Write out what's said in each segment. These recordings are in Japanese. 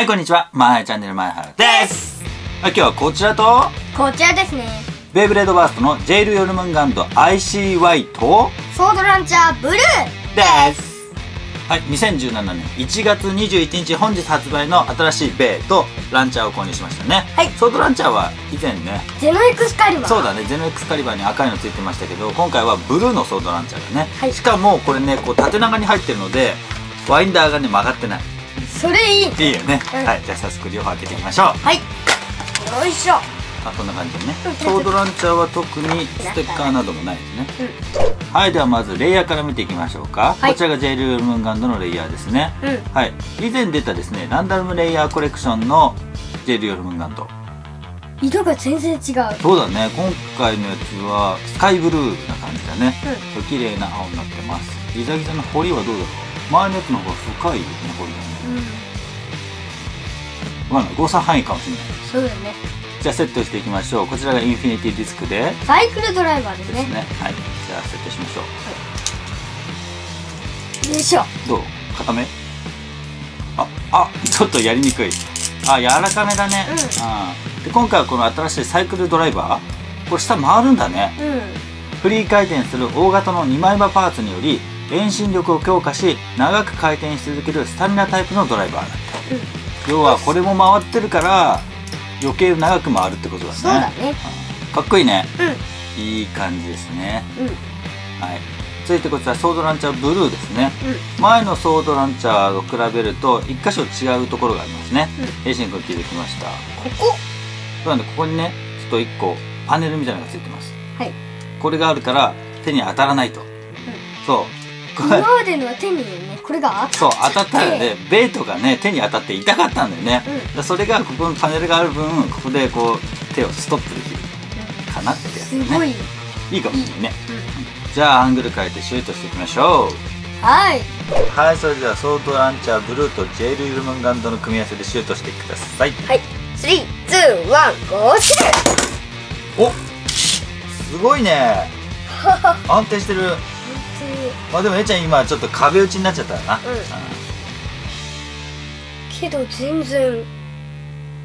はい、こんにちは。マーハイチャンネルマーハイです。はい、今日はこちらと、こちらですねベイブレードバーストのジェイル・ヨルムンガンド ICY と、ソードランチャーブルーです。はい、2017年1月21日本日発売の新しいベイとランチャーを購入しましたね。はいソードランチャーは以前ね、ゼノエクスカリバーそうだね、ゼノエクスカリバーに赤いのついてましたけど、今回はブルーのソードランチャーだね。はいしかもこれね、こう縦長に入ってるので、ワインダーがね、曲がってない。それいいいいよね。うん。はい、じゃあ早速両方開けていきましょう。はい。よいしょ。あこんな感じでね。うんソードランチャーは特にステッカーなどもないですね。はいではまずレイヤーから見ていきましょうか、はい。こちらがジェイル・ムンガンドのレイヤーですね。うん。はい。以前出たですねランダムレイヤーコレクションのジェイル・ヨルムンガンド。色が全然違う。そうだね。今回のやつはスカイブルーな感じだね。う綺麗な青になってます。ギザギザの彫りはどうだろう？前のやつの方が深いよね彫りがねうん。わかんない。誤差範囲かもしれない。そうだね。じゃあセットしていきましょう。こちらがインフィニティディスクで。サイクルドライバーですね。ですね。はい。じゃあセットしましょう。よいしょ。どう？固め？ああちょっとやりにくい。あ柔らかめだね、うん。あーで今回はこの新しいサイクルドライバー？これ下回るんだね。うん。フリー回転する大型の2枚刃パーツにより遠心力を強化し長く回転し続けるスタミナタイプのドライバーだって要はこれも回ってるから余計長く回るってことだね。そうだね。うんかっこいいね。うん。いい感じですね。うん。はい。続いてこちらソードランチャーブルーですね。う前のソードランチャーと比べると一箇所違うところがありますね。うエイシン君気づきました？ここ。そうなんでここにねちょっと一個パネルみたいなのがついてます。はい。これがあるから手に当たらないと、そう今までのは手にねこれがそう当た。っちゃって当たったらね。ベイトがね手に当たって痛かったんだよね、うん。それがここのパネルがある分ここでこう手をストップできるかなってやつね。すごい。いいかもしれないね。うじゃあアングル変えてシュートしていきましょう。はい。はいそれではソードランチャーブルーとジェイル・ユルムンガンドの組み合わせでシュートしてください。はい。3、2、1、ゴーシュおすごいね。安定してるまあでもえちゃん今ちょっと壁打ちになっちゃったな、うん。けど全然。うん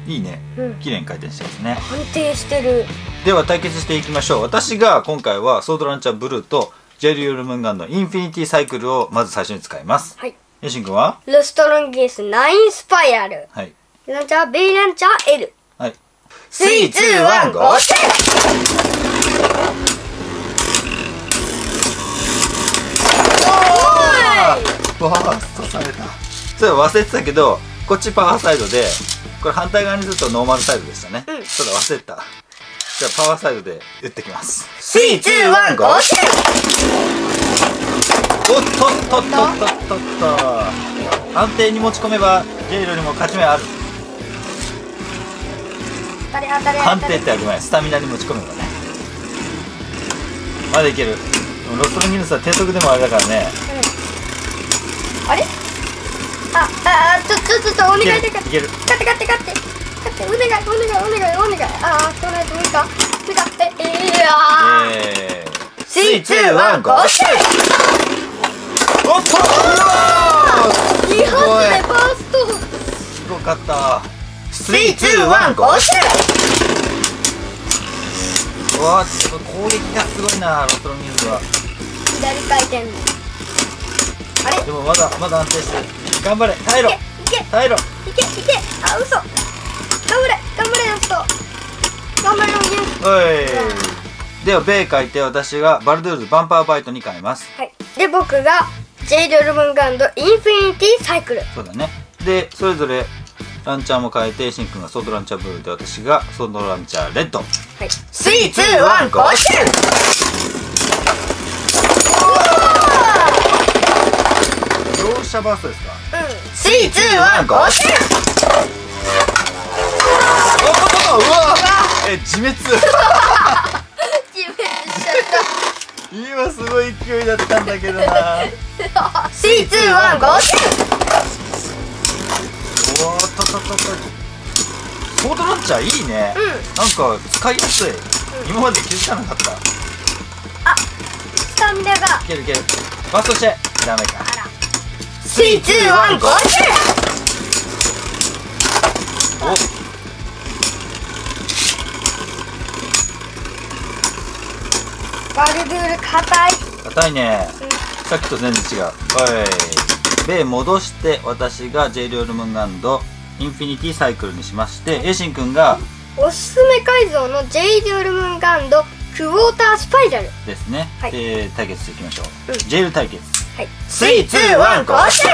いいね。うん。綺麗に回転してますね。安定してる。では対決していきましょう。私が今回はソードランチャーブルーとジェイル・ヨルムンガンド Infinity Cycle をまず最初に使います。はい。ヨシン君は？ロストロンギヌス9スパイラル。はい。ランチャーベイランチャー L はい。3、2、1、 Go shoot バーストされたそれ忘れてたけどこっちパワーサイドでこれ反対側にずっとノーマルサイドでしたね、うん。ちょっと忘れてた。じゃあパワーサイドで打ってきます。3、2、1、ゴーシュおっとっとっとっとっとっと。安定に持ち込めばジェイルにも勝ち目ある。判定ってあくまでスタミナに持ち込めばね。まだいける。ロストロンギヌスは低速でもあれだからねあれ？あ、あ、ちょ、ちょ、ちょっとお願いだからるいける。勝って勝って勝って。勝ってお願いお願いお願いお願いあーそうないと無理か。無理かええー、あーえー3、2、1、ゴーシュおっとうわーいいはずでファースト。すごかった。3、2、1、ゴーシュうわーすごい。攻撃がすごいなロストロンギヌスは。左回転。あれ？でもまだまだ安定してる。頑張れ。耐えろ。耐えろ。いけいけ。あ、嘘。頑張れ。頑張れロスト頑張れロンギヌスはい。ではベイ変えて私がバルドゥールズバンパーバイトに変えます。はい。で僕がジェイルヨルムンガンド Infinity Cycle。そうだね。でそれぞれランチャーも変えてシンくんがソードランチャーブルーで私がソードランチャーレッド。はい。3、2、1、 Go shoot両者バーストですか？うん。3、2、1、ゴーシュおっとっとっとうわ。え自滅。自滅しちゃった。今すごい勢いだったんだけどな。3、2、1、ゴーシュおーっとっとっとっと。ソードランチャーいいね、うん。なんか使いやすい、今まで気づかなかった。いスタミナが。けるいける。バーストしてダメかスイツーワン、ゴーシュバルブール硬い。硬いね、うん、さっきと全然違う。はい。で戻して私がジ J リョールムンガンドインフィニティサイクルにしまして A しんくんがおすすめ改造のジ J リョールムンガンドクォータースパイラル。ですね、はい、で対決していきましょう、うん、ジェル対決。はい。321ゴーシュ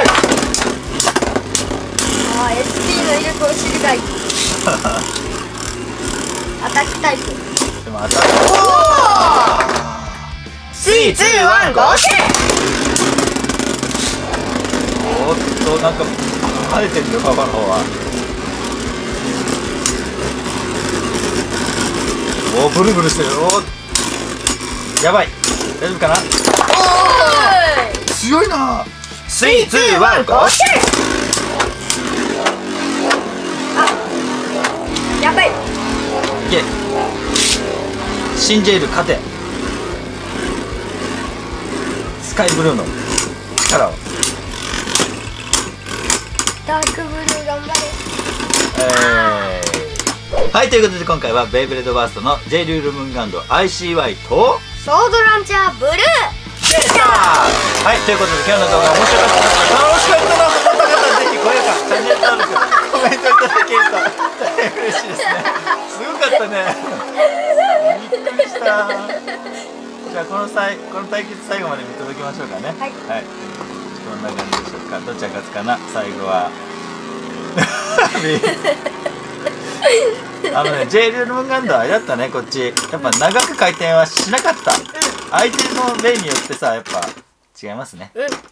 あー SP の威力を知りたい。アタックタイプ。でも当たる321ゴー。シおっとなんか跳ねてるよパパの方は。おブルブルしてる。おやばい。大丈夫かな？強いな。321ゴーシやばいいけシンジェ勝てスカイブルーの力を。ダークブルー頑張れ。えー。はいということで今回はベイブレードバーストの J リュールムンガンド ICY とソードランチャーブルーでした。はいということで今日の動画面白かった楽しかったなと思った方はぜひ高評価チャンネル登録コメントいただけると大変嬉しいですね。すごかったね。びっくりしたじゃあこの際この対決最後まで見届けましょうかね。はい。はい、どんな感じでしょうかどちら勝つかな最後は。あのね J リュールムンガンドはあれだったねこっち。やっぱ長く回転はしなかった相手の例によってさやっぱ違いますね。うん